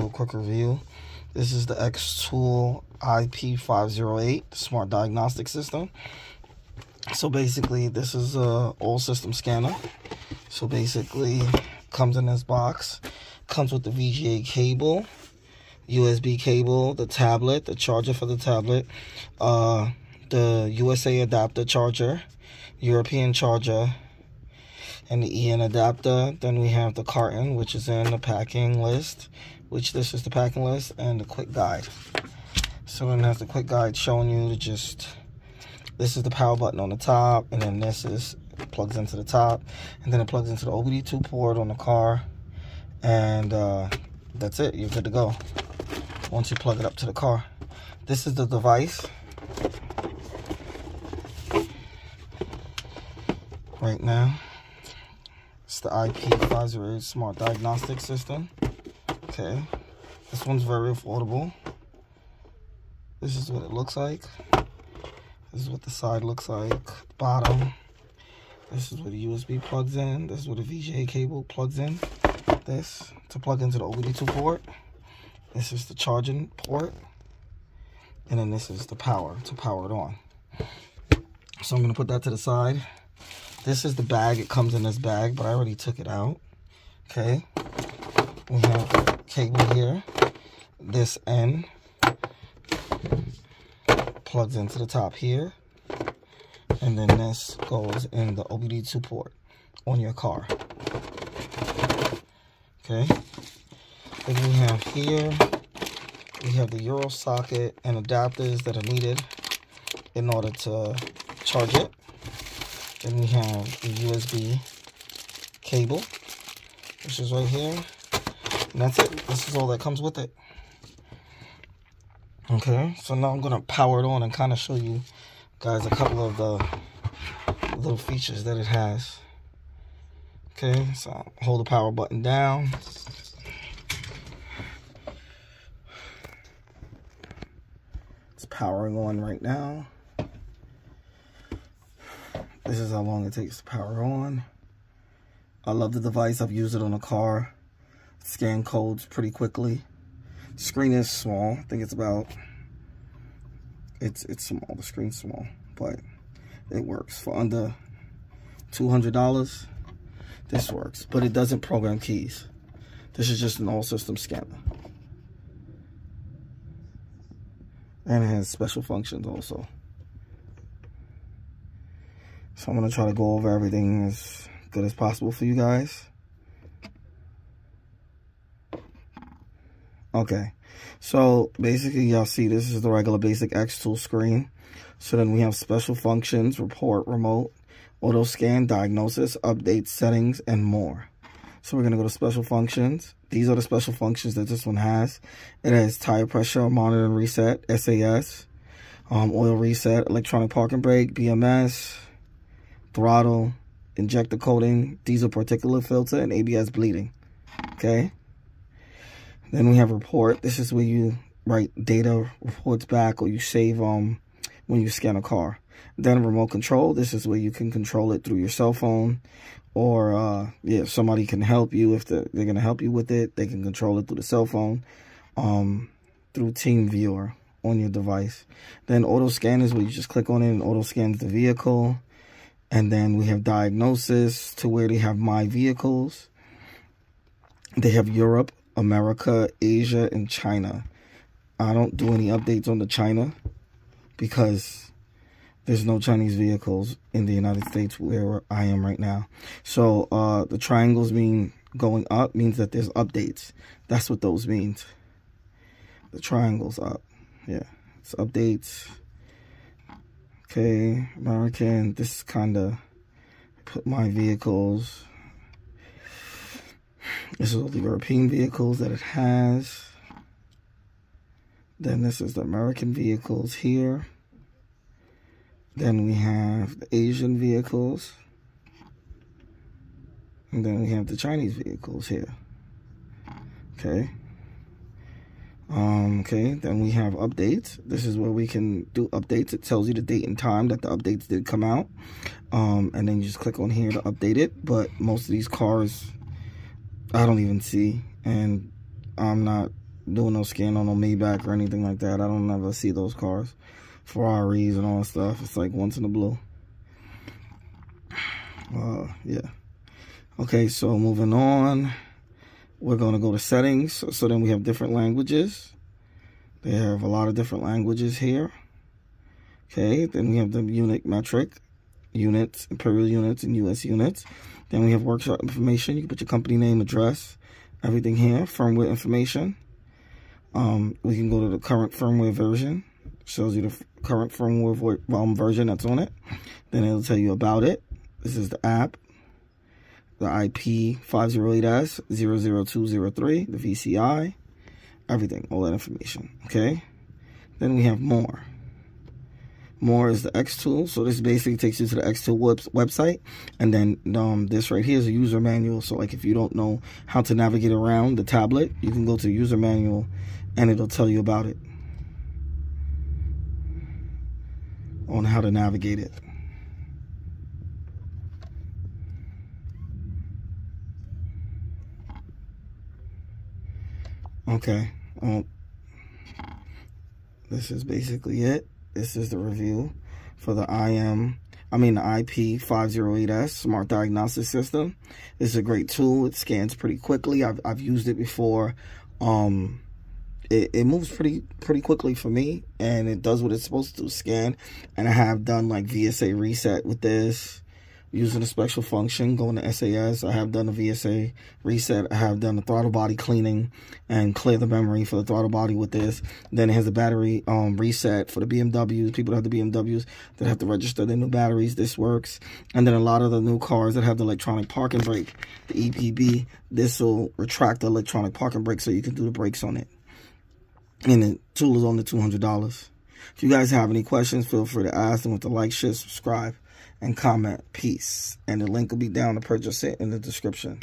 quick review. This is the Xtool IP508 Smart Diagnostic System. So basically, this is a all system scanner. So basically, comes in this box, comes with the VGA cable, USB cable, the tablet, the charger for the tablet, uh, the USA adapter charger, European charger, and the EN adapter. Then we have the carton, which is in the packing list, which this is the packing list, and the quick guide. So then there's the quick guide showing you to just, this is the power button on the top, and then this is plugs into the top, and then it plugs into the OBD2 port on the car, and uh, that's it, you're good to go. Once you plug it up to the car. This is the device. Right now. The IP508 Smart Diagnostic System. Okay. This one's very affordable. This is what it looks like. This is what the side looks like. Bottom. This is where the USB plugs in. This is where the VGA cable plugs in. This to plug into the OBD2 port. This is the charging port. And then this is the power to power it on. So I'm going to put that to the side. This is the bag. It comes in this bag, but I already took it out. Okay. We have cable here. This end plugs into the top here. And then this goes in the OBD2 port on your car. Okay. Then we have here, we have the Euro socket and adapters that are needed in order to charge it. Then we have the USB cable, which is right here. And that's it. This is all that comes with it. Okay, so now I'm going to power it on and kind of show you guys a couple of the little features that it has. Okay, so hold the power button down. It's powering on right now. This is how long it takes to power on. I love the device. I've used it on a car. Scan codes pretty quickly. Screen is small. I think it's about, it's, it's small. The screen's small, but it works. For under $200, this works. But it doesn't program keys. This is just an all system scanner. And it has special functions also. So I'm going to try to go over everything as good as possible for you guys. Okay. So basically y'all see this is the regular basic Xtool screen. So then we have special functions, report, remote, auto scan, diagnosis, update, settings, and more. So we're going to go to special functions. These are the special functions that this one has. It has tire pressure, monitor and reset, SAS, um, oil reset, electronic parking brake, BMS, throttle, injector coating, diesel particulate filter, and ABS bleeding. Okay. Then we have report. This is where you write data reports back or you save um when you scan a car. Then remote control. This is where you can control it through your cell phone or uh yeah, somebody can help you if the, they're going to help you with it. They can control it through the cell phone um through TeamViewer on your device. Then auto scan is where you just click on it and auto scans the vehicle. And then we have diagnosis to where they have my vehicles. They have Europe, America, Asia, and China. I don't do any updates on the China because there's no Chinese vehicles in the United States where I am right now. So uh, the triangles mean going up means that there's updates. That's what those means. The triangles up. Yeah, it's updates. Okay, American. This is kind of put my vehicles. This is all the European vehicles that it has. Then this is the American vehicles here. Then we have the Asian vehicles. And then we have the Chinese vehicles here. Okay. Um, okay, then we have updates. This is where we can do updates. It tells you the date and time that the updates did come out. Um, and then you just click on here to update it. But most of these cars, I don't even see. And I'm not doing no scan on no Maybach or anything like that. I don't ever see those cars. Ferraris and all that stuff. It's like once in a blue. Uh, yeah. Okay, so moving on. We're going to go to settings. So, then we have different languages. They have a lot of different languages here. Okay, then we have the unit metric, units, imperial units, and US units. Then we have workshop information. You can put your company name, address, everything here. Firmware information. Um, we can go to the current firmware version. Shows you the current firmware um, version that's on it. Then it'll tell you about it. This is the app the IP 508S00203, the VCI, everything, all that information, okay? Then we have more. More is the Xtool, so this basically takes you to the Xtool web website, and then um, this right here is a user manual, so like if you don't know how to navigate around the tablet, you can go to the user manual, and it'll tell you about it, on how to navigate it. Okay. Well, this is basically it. This is the review for the IM, I mean the IP508S Smart Diagnostic System. It's a great tool. It scans pretty quickly. I've, I've used it before. Um, it, it moves pretty pretty quickly for me, and it does what it's supposed to scan. And I have done like VSA reset with this using a special function, going to SAS. I have done a VSA reset. I have done the throttle body cleaning and clear the memory for the throttle body with this. Then it has a battery um, reset for the BMWs. People that have the BMWs that have to register their new batteries. This works. And then a lot of the new cars that have the electronic parking brake, the EPB, this will retract the electronic parking brake so you can do the brakes on it. And the tool is only $200. If you guys have any questions, feel free to ask them with the like, share, subscribe and comment. Peace. And the link will be down to purchase it in the description.